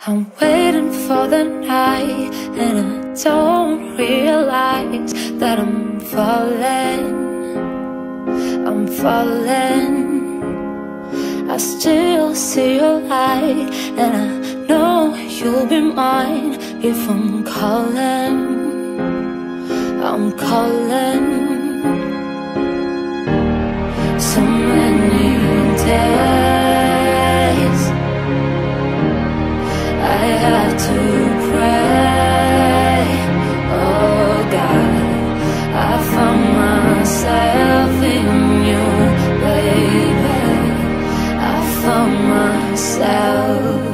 I'm waiting for the night and I don't realize that I'm falling. I'm falling. I still see your light and I know you'll be mine if I'm calling. I'm calling. myself.